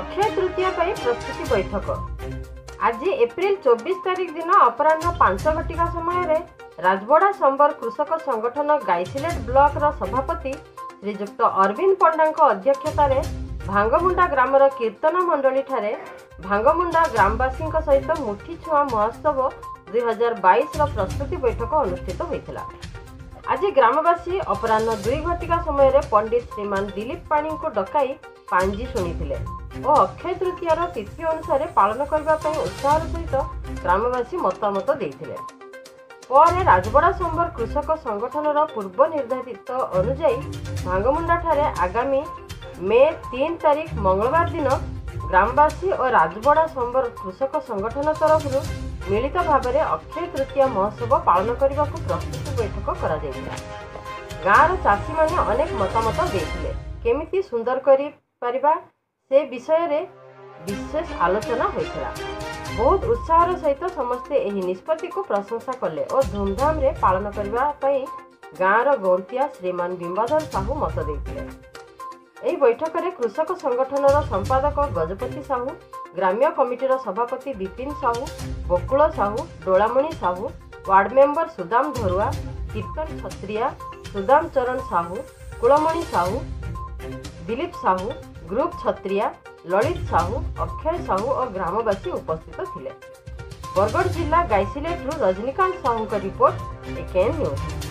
ଅକ୍ଷୟ ତୃତୀୟା ପାଇଁ ପ୍ରସ୍ତୁତି ବୈଠକ। ଆଜି ଏପ୍ରିଲ ଚବିଶ ତାରିଖ ଦିନ ଅପରାହ୍ନ ପାଞ୍ଚ ଘଟିକା ସମୟରେ ରାଜବଡ଼ା ସମ୍ବର କୃଷକ ସଂଗଠନ ଗାଇସିଲେଟ ବ୍ଲକର ସଭାପତି ଶ୍ରୀଯୁକ୍ତ ଅରବିନ୍ଦ ପଣ୍ଡାଙ୍କ ଅଧ୍ୟକ୍ଷତାରେ ଭାଙ୍ଗମୁଣ୍ଡା ଗ୍ରାମର କୀର୍ତ୍ତନ ମଣ୍ଡଳୀଠାରେ ଭାଙ୍ଗମୁଣ୍ଡା ଗ୍ରାମବାସୀଙ୍କ ସହିତ ମୁଠି ଛୁଆଁ ମହୋତ୍ସବ ଦୁଇ ହଜାର ବାଇଶର ପ୍ରସ୍ତୁତି ବୈଠକ ଅନୁଷ୍ଠିତ ହୋଇଥିଲା। ଆଜି ଗ୍ରାମବାସୀ ଅପରାହ୍ନ ଦୁଇ ଘଟିକା ସମୟରେ ପଣ୍ଡିତ ଶ୍ରୀମାନ ଦିଲ୍ଲୀପ ପାଣିଙ୍କୁ ଡକାଇ ପାଞ୍ଜି ଶୁଣିଥିଲେ। ଓ ଅକ୍ଷୟ ତୃତୀୟାର ତିଥି ଅନୁସାରେ ପାଳନ କରିବା ପାଇଁ ଉତ୍ସାହର ସହିତ ଗ୍ରାମବାସୀ ମତାମତ ଦେଇଥିଲେ। ପରେ ରାଜବଡ଼ା ସମ୍ବର କୃଷକ ସଂଗଠନର ପୂର୍ବ ନିର୍ଦ୍ଧାରିତ ଅନୁଯାୟୀ ଭାଙ୍ଗମୁଣ୍ଡାଠାରେ ଆଗାମୀ ମେ ତିନି ତାରିଖ ମଙ୍ଗଳବାର ଦିନ ଗ୍ରାମବାସୀ ଓ ରାଜବଡ଼ା ସମ୍ବର କୃଷକ ସଂଗଠନ ତରଫରୁ ମିଳିତ ଭାବରେ ଅକ୍ଷୟ ତୃତୀୟା ମହୋତ୍ସବ ପାଳନ କରିବାକୁ ପ୍ରସ୍ତୁତି ବୈଠକ କରାଯାଇଥିଲା। ଗାଁର ଚାଷୀମାନେ ଅନେକ ମତାମତ ଦେଇଥିଲେ। କେମିତି ସୁନ୍ଦର କରିପାରିବା ସେ ବିଷୟରେ ବିଶେଷ ଆଲୋଚନା ହୋଇଥିଲା। ବହୁତ ଉତ୍ସାହର ସହିତ ସମସ୍ତେ ଏହି ନିଷ୍ପତ୍ତିକୁ ପ୍ରଶଂସା କଲେ ଓ ଧୁମଧାମରେ ପାଳନ କରିବା ପାଇଁ ଗାଁର ଗୌନ୍ତିଆ ଶ୍ରୀମାନ ବିମ୍ବାଧର ସାହୁ ମତ ଦେଇଥିଲେ। ଏହି ବୈଠକରେ କୃଷକ ସଂଗଠନର ସମ୍ପାଦକ ଗଜପତି ସାହୁ ଗ୍ରାମ୍ୟ କମିଟିର ସଭାପତି ବିପିନ ସାହୁ ବକୁଳ ସାହୁ ଡୋଳାମଣି ସାହୁ ୱାର୍ଡ ମେମ୍ବର ସୁଦାମ ଧରୁଆ କୀର୍ତ୍ତନ ଛତ୍ରିଆ ସୁଦାମ ଚରଣ ସାହୁ କୁଳମଣି ସାହୁ ଦିଲ୍ଲୀପ ସାହୁ ଗ୍ରୁପ ଛତ୍ରିଆ ଲଳିତ ସାହୁ ଅକ୍ଷୟ ସାହୁ ଓ ଗ୍ରାମବାସୀ ଉପସ୍ଥିତ ଥିଲେ। ବରଗଡ଼ ଜିଲ୍ଲା ଗାଇସିଲେଟରୁ ରଜନୀକାନ୍ତ ସାହୁଙ୍କ ରିପୋର୍ଟ ଏକେଏନ୍ ନ୍ୟୁଜ୍।